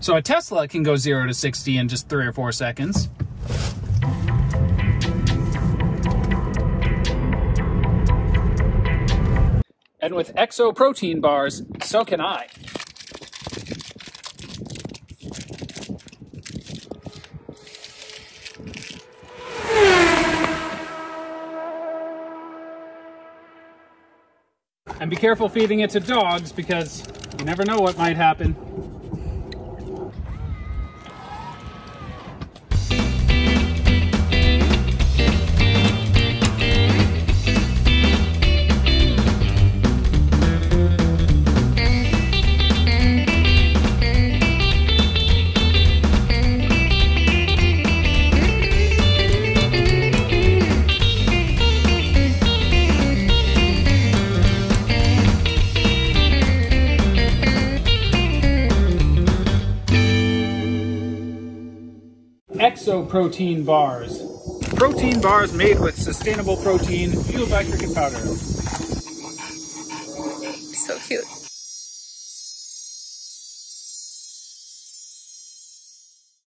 So a Tesla can go 0 to 60 in just 3 or 4 seconds. And with Exo protein bars, so can I. And be careful feeding it to dogs because you never know what might happen. Exo protein bars. Protein bars made with sustainable protein fueled by cricket powder. So cute.